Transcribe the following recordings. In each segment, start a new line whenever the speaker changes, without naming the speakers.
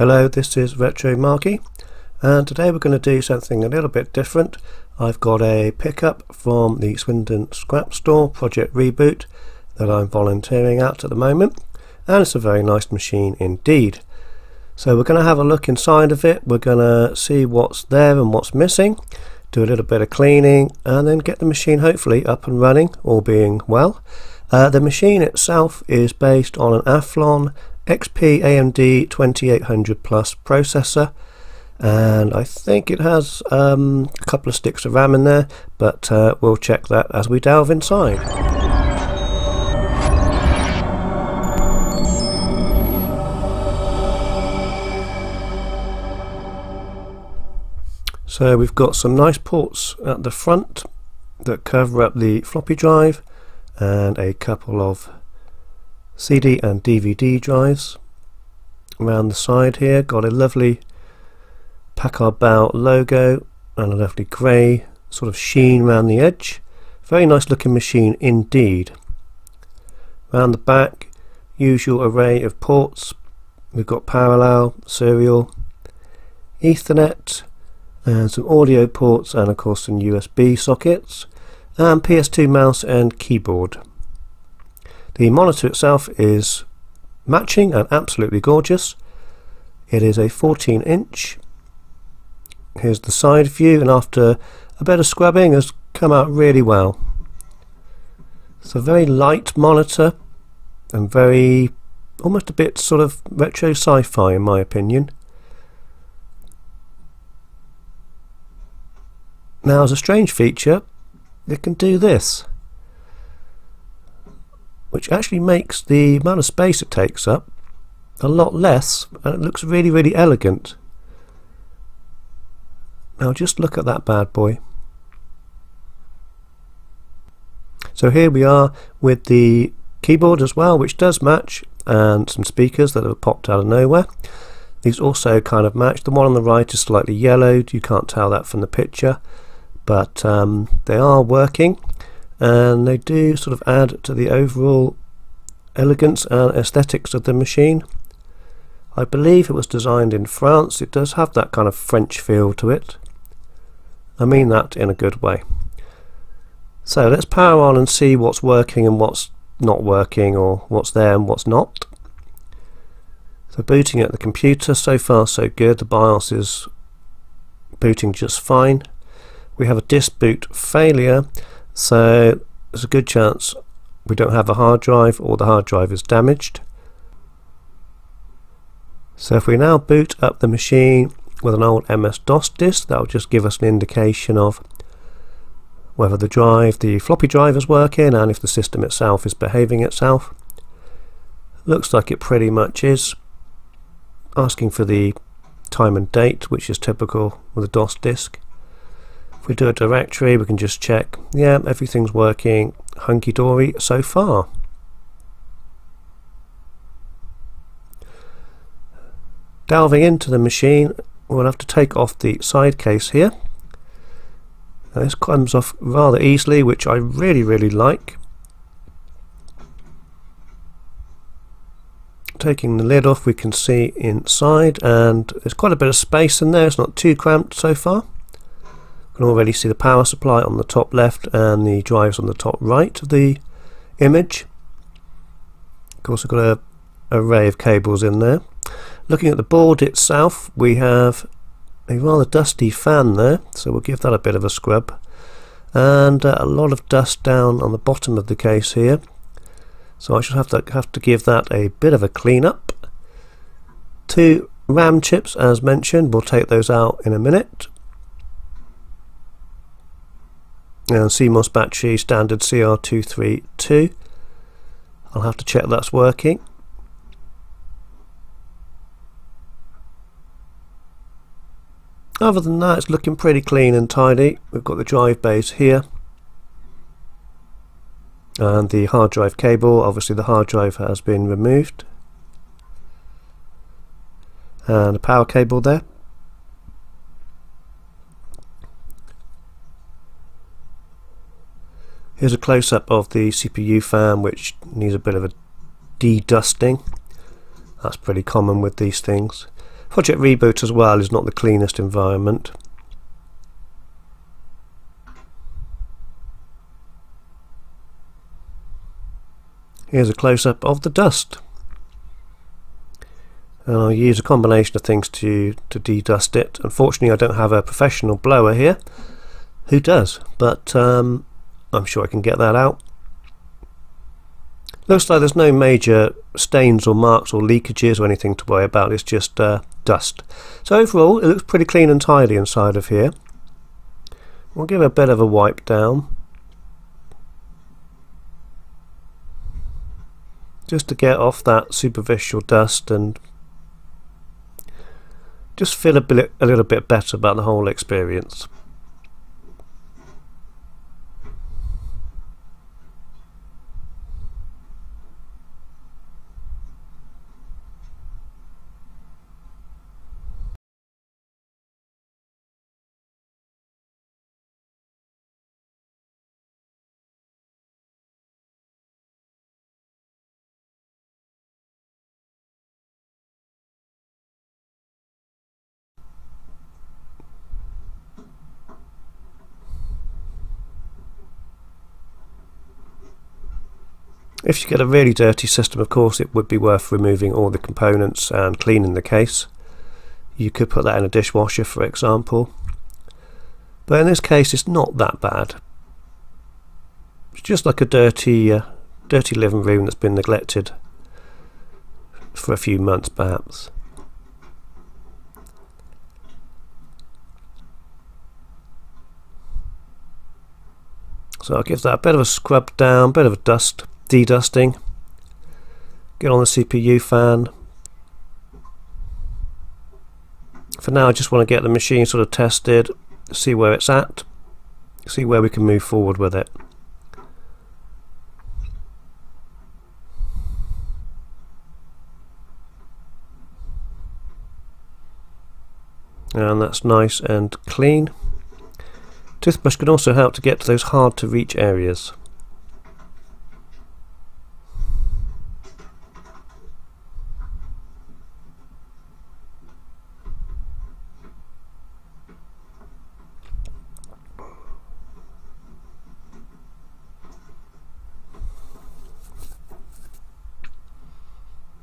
Hello, this is Retro Marky and today we're going to do something a little bit different. I've got a pickup from the Swindon Scrap Store Project Reboot that I'm volunteering at at the moment and it's a very nice machine indeed. So we're going to have a look inside of it, we're going to see what's there and what's missing, do a little bit of cleaning and then get the machine hopefully up and running, all being well. Uh, the machine itself is based on an Athlon XP AMD 2800 Plus processor and I think it has um, a couple of sticks of RAM in there but uh, we'll check that as we delve inside. So we've got some nice ports at the front that cover up the floppy drive and a couple of CD and DVD drives. Around the side here got a lovely Packard Bell logo and a lovely grey sort of sheen around the edge. Very nice looking machine indeed. Around the back usual array of ports. We've got parallel serial ethernet and some audio ports and of course some USB sockets and PS2 mouse and keyboard. The monitor itself is matching and absolutely gorgeous. It is a 14 inch. Here's the side view and after a bit of scrubbing has come out really well. It's a very light monitor and very almost a bit sort of retro sci-fi in my opinion. Now as a strange feature it can do this which actually makes the amount of space it takes up a lot less and it looks really really elegant. Now just look at that bad boy. So here we are with the keyboard as well which does match and some speakers that have popped out of nowhere. These also kind of match. The one on the right is slightly yellowed. You can't tell that from the picture but um, they are working and they do sort of add to the overall elegance and aesthetics of the machine. I believe it was designed in France. It does have that kind of French feel to it. I mean that in a good way. So let's power on and see what's working and what's not working or what's there and what's not. So booting at the computer, so far so good. The BIOS is booting just fine we have a disk boot failure so there's a good chance we don't have a hard drive or the hard drive is damaged so if we now boot up the machine with an old MS-DOS disk that will just give us an indication of whether the drive, the floppy drive is working and if the system itself is behaving itself. Looks like it pretty much is. Asking for the time and date which is typical with a DOS disk. We do a directory, we can just check, yeah, everything's working hunky-dory so far. Delving into the machine, we'll have to take off the side case here. Now this comes off rather easily, which I really, really like. Taking the lid off, we can see inside, and there's quite a bit of space in there. It's not too cramped so far can already see the power supply on the top left and the drives on the top right of the image. Of course we've got a array of cables in there. Looking at the board itself we have a rather dusty fan there so we'll give that a bit of a scrub and uh, a lot of dust down on the bottom of the case here so I should have to have to give that a bit of a clean up. Two RAM chips as mentioned, we'll take those out in a minute and CMOS battery standard CR232 I'll have to check that's working. Other than that it's looking pretty clean and tidy. We've got the drive bays here. And the hard drive cable. Obviously the hard drive has been removed. And a power cable there Here's a close-up of the CPU fan which needs a bit of a de-dusting. That's pretty common with these things. Project Reboot as well is not the cleanest environment. Here's a close-up of the dust. And I'll use a combination of things to, to de-dust it. Unfortunately I don't have a professional blower here. Who does? But um, I'm sure I can get that out. Looks like there's no major stains or marks or leakages or anything to worry about, it's just uh, dust. So overall it looks pretty clean and tidy inside of here. We'll give it a bit of a wipe down. Just to get off that superficial dust and just feel a, bit, a little bit better about the whole experience. If you get a really dirty system, of course, it would be worth removing all the components and cleaning the case. You could put that in a dishwasher, for example. But in this case, it's not that bad. It's just like a dirty, uh, dirty living room that's been neglected for a few months, perhaps. So I'll give that a bit of a scrub down, a bit of a dust de-dusting. Get on the CPU fan. For now I just want to get the machine sort of tested, see where it's at, see where we can move forward with it. and that's nice and clean. Toothbrush can also help to get to those hard to reach areas.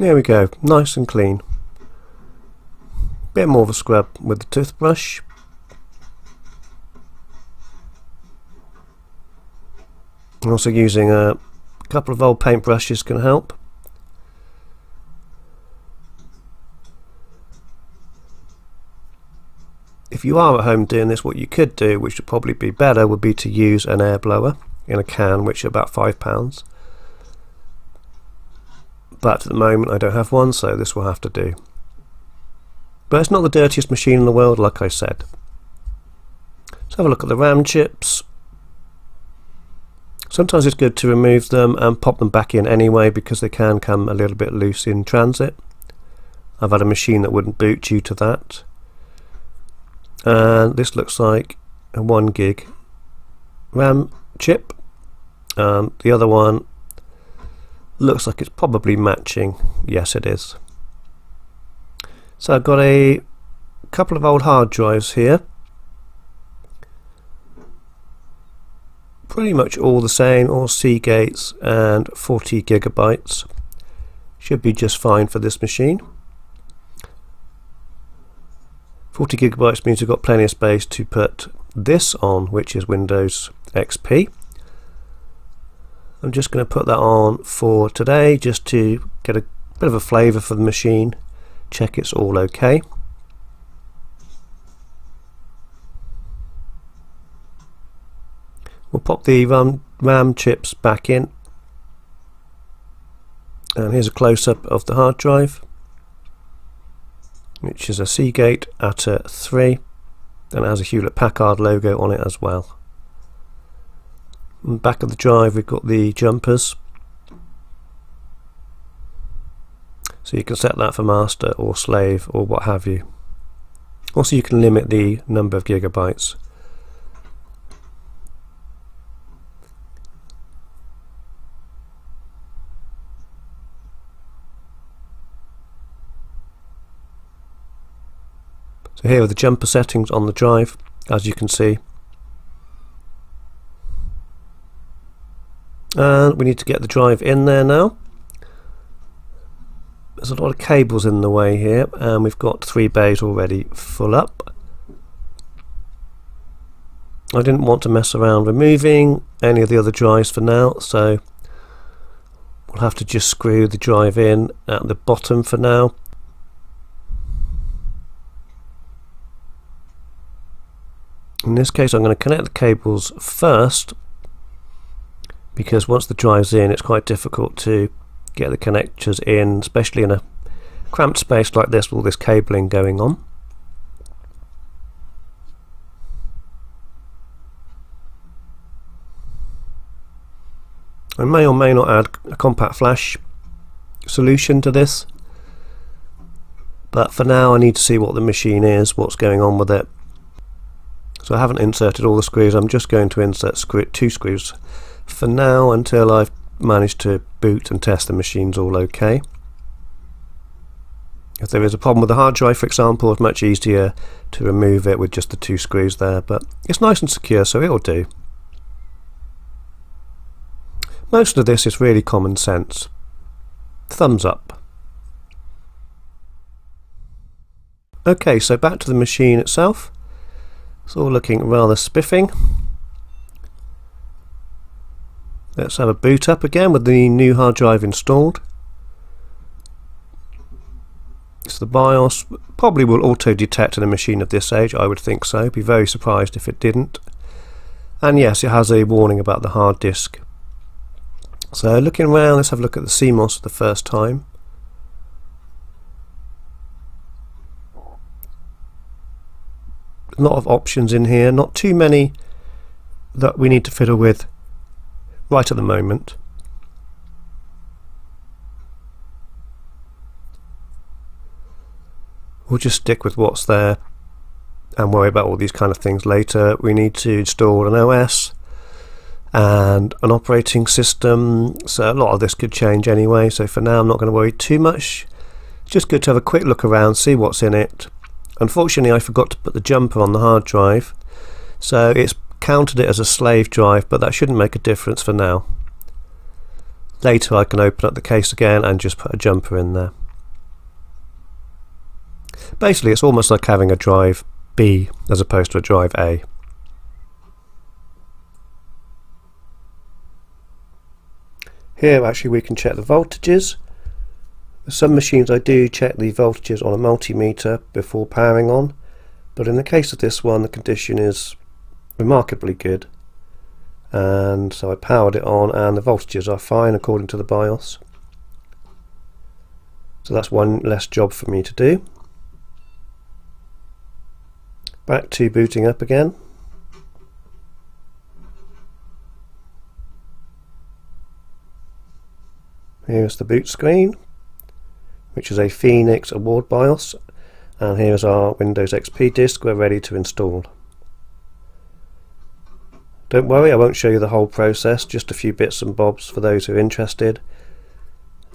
There we go, nice and clean. Bit more of a scrub with the toothbrush. Also using a couple of old paint brushes can help. If you are at home doing this, what you could do, which would probably be better, would be to use an air blower in a can, which is about £5 but at the moment I don't have one so this will have to do. But it's not the dirtiest machine in the world like I said. Let's have a look at the RAM chips. Sometimes it's good to remove them and pop them back in anyway because they can come a little bit loose in transit. I've had a machine that wouldn't boot due to that. And this looks like a 1 gig RAM chip. Um, the other one looks like it's probably matching. Yes it is. So I've got a couple of old hard drives here. Pretty much all the same all Seagates and 40 gigabytes. Should be just fine for this machine. 40 gigabytes means you've got plenty of space to put this on which is Windows XP I'm just going to put that on for today just to get a bit of a flavour for the machine. Check it's all okay. We'll pop the RAM, RAM chips back in. And here's a close-up of the hard drive which is a Seagate ATA 3 and it has a Hewlett Packard logo on it as well back of the drive we've got the jumpers. So you can set that for master or slave or what have you. Also you can limit the number of gigabytes. So here are the jumper settings on the drive as you can see and we need to get the drive in there now. There's a lot of cables in the way here and we've got three bays already full up. I didn't want to mess around removing any of the other drives for now so we'll have to just screw the drive in at the bottom for now. In this case I'm going to connect the cables first because once the drive's in it's quite difficult to get the connectors in especially in a cramped space like this with all this cabling going on. I may or may not add a compact flash solution to this but for now I need to see what the machine is, what's going on with it. So I haven't inserted all the screws, I'm just going to insert screw two screws for now until I've managed to boot and test the machine's all okay. If there is a problem with the hard drive for example it's much easier to remove it with just the two screws there but it's nice and secure so it'll do. Most of this is really common sense. Thumbs up. Okay so back to the machine itself. It's all looking rather spiffing. Let's have a boot up again with the new hard drive installed. So the BIOS probably will auto detect in a machine of this age, I would think so, be very surprised if it didn't. And yes, it has a warning about the hard disk. So looking around, let's have a look at the CMOS for the first time. a lot of options in here, not too many that we need to fiddle with right at the moment. We'll just stick with what's there and worry about all these kind of things later. We need to install an OS and an operating system so a lot of this could change anyway so for now I'm not going to worry too much just good to have a quick look around see what's in it Unfortunately I forgot to put the jumper on the hard drive so it's counted it as a slave drive but that shouldn't make a difference for now. Later I can open up the case again and just put a jumper in there. Basically it's almost like having a drive B as opposed to a drive A. Here actually we can check the voltages For some machines I do check the voltages on a multimeter before powering on, but in the case of this one the condition is remarkably good. And so I powered it on and the voltages are fine according to the BIOS. So that's one less job for me to do. Back to booting up again. Here's the boot screen which is a Phoenix Award BIOS and here's our Windows XP disk we're ready to install. Don't worry I won't show you the whole process just a few bits and bobs for those who are interested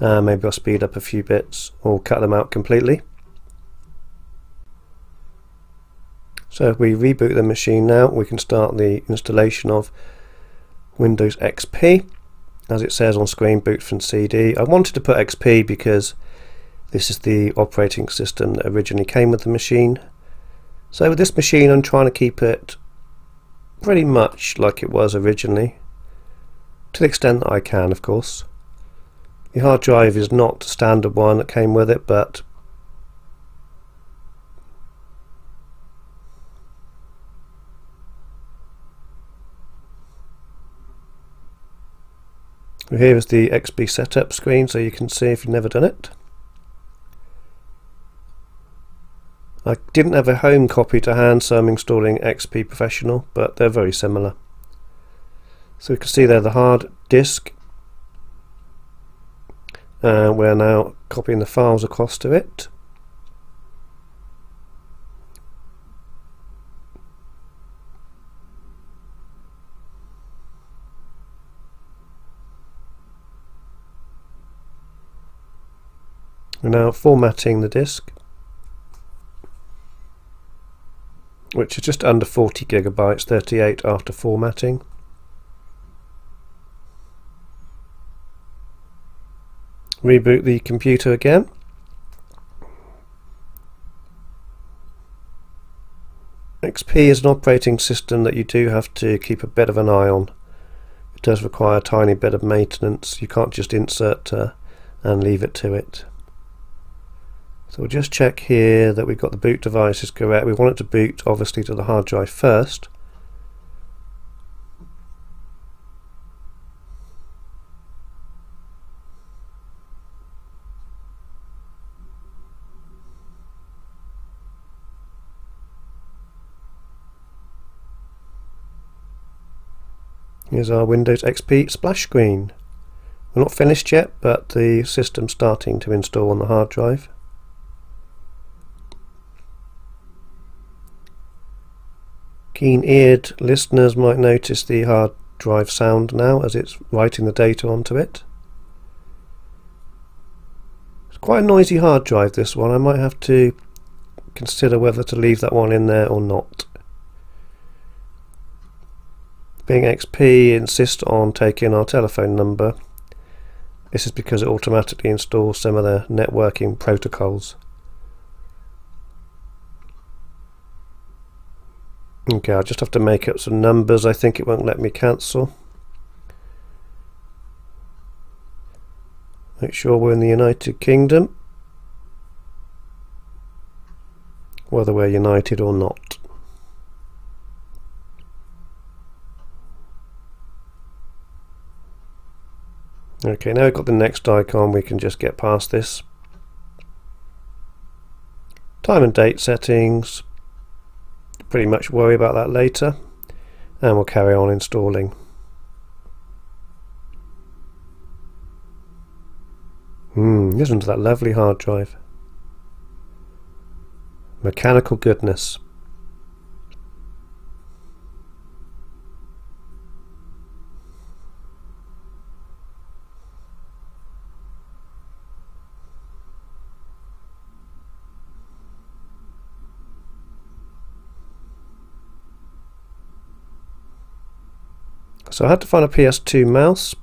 uh, maybe I'll speed up a few bits or cut them out completely. So if we reboot the machine now we can start the installation of Windows XP as it says on screen boot from CD. I wanted to put XP because this is the operating system that originally came with the machine. So with this machine I'm trying to keep it pretty much like it was originally. To the extent that I can of course. The hard drive is not the standard one that came with it but Here is the XP setup screen so you can see if you've never done it. I didn't have a home copy to hand so I'm installing XP Professional but they're very similar. So we can see there the hard disk and we're now copying the files across to it. We're now formatting the disk which is just under 40 gigabytes, 38 after formatting. Reboot the computer again. XP is an operating system that you do have to keep a bit of an eye on. It does require a tiny bit of maintenance. You can't just insert uh, and leave it to it. So we'll just check here that we've got the boot devices correct. We want it to boot obviously to the hard drive first. Here's our Windows XP splash screen. We're not finished yet, but the system's starting to install on the hard drive. Keen-eared listeners might notice the hard drive sound now as it's writing the data onto it. It's quite a noisy hard drive this one. I might have to consider whether to leave that one in there or not. Bing XP insists on taking our telephone number. This is because it automatically installs some of the networking protocols. Okay, I'll just have to make up some numbers. I think it won't let me cancel. Make sure we're in the United Kingdom. Whether we're united or not. Okay, now we've got the next icon, we can just get past this. Time and date settings, pretty much worry about that later and we'll carry on installing. Hmm, listen to that lovely hard drive. Mechanical goodness So I had to find a PS2 mouse,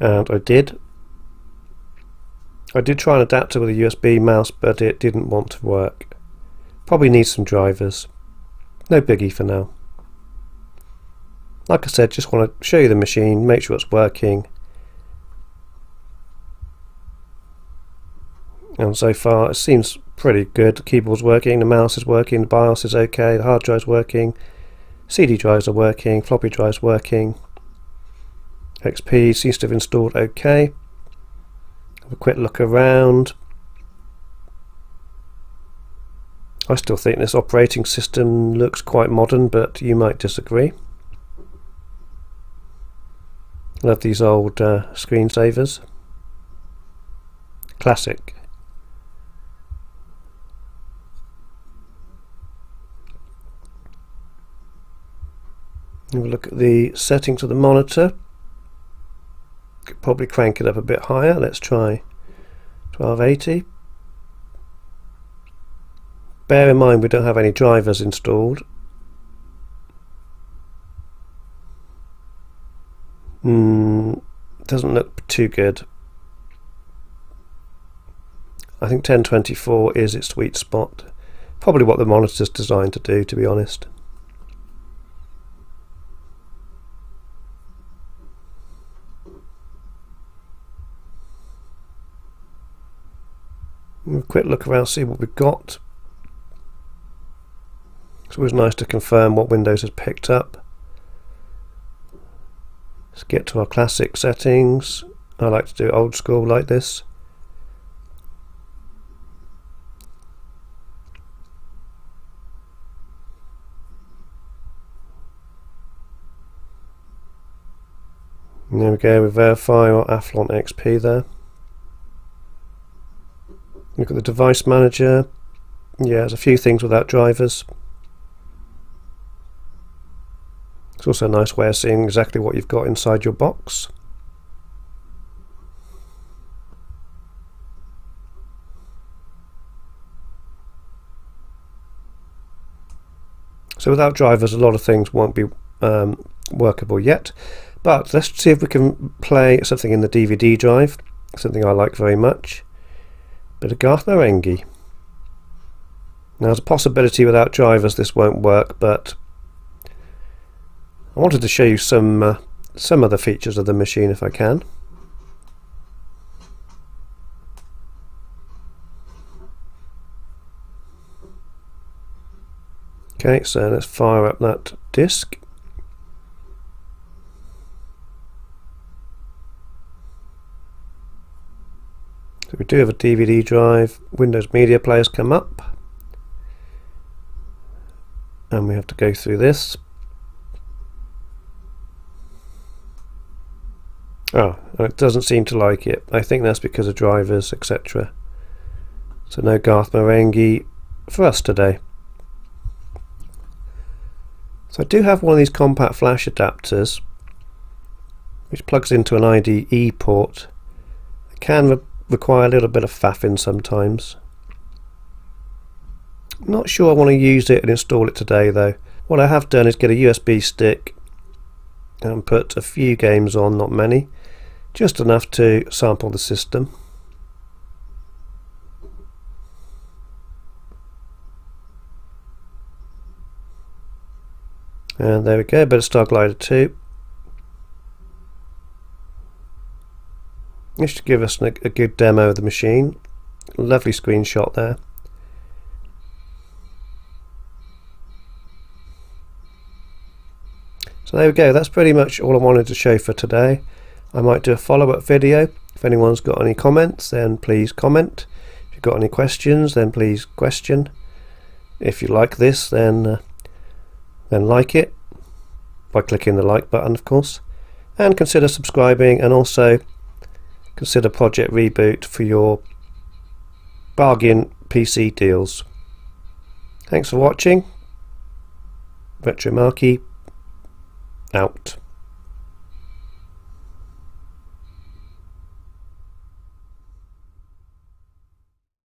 and I did. I did try an adapter with a USB mouse, but it didn't want to work. Probably needs some drivers. No biggie for now. Like I said, just want to show you the machine, make sure it's working. And so far it seems pretty good. The keyboard's working, the mouse is working, the BIOS is okay, the hard drive's working, CD drives are working, floppy drives working. XP seems to have installed okay. Have a quick look around. I still think this operating system looks quite modern, but you might disagree. Love these old uh, screensavers. Classic. Have a look at the settings of the monitor. Could probably crank it up a bit higher. Let's try 1280. Bear in mind we don't have any drivers installed. Mm, doesn't look too good. I think 1024 is its sweet spot. Probably what the monitor's designed to do, to be honest. Quick look around, see what we've got. It's always nice to confirm what Windows has picked up. Let's get to our classic settings. I like to do old school like this. there we go, we verify our Athlon XP there. Look at the device manager. Yeah, there's a few things without drivers. It's also a nice way of seeing exactly what you've got inside your box. So without drivers a lot of things won't be um, workable yet. But let's see if we can play something in the DVD drive, something I like very much. Garth Marenghi. Now there's a possibility without drivers this won't work, but I wanted to show you some uh, some of the features of the machine if I can. Okay, so let's fire up that disk. So we do have a DVD drive, Windows Media Players come up and we have to go through this. Oh, it doesn't seem to like it. I think that's because of drivers, etc. So no Garth Marenghi for us today. So I do have one of these compact flash adapters which plugs into an IDE port. It can require a little bit of faffing sometimes. I'm not sure I want to use it and install it today though. What I have done is get a USB stick and put a few games on, not many, just enough to sample the system. And there we go, bit of Starglider 2. This should give us a, good demo of the machine. Lovely screenshot there. So there we go, that's pretty much all I wanted to show for today. I might do a follow-up video. If anyone's got any comments then please comment. If you've got any questions then please question. If you like this then uh, then like it by clicking the like button of course and consider subscribing and also consider Project Reboot for your bargain PC deals. Thanks for watching. Retro Marky out.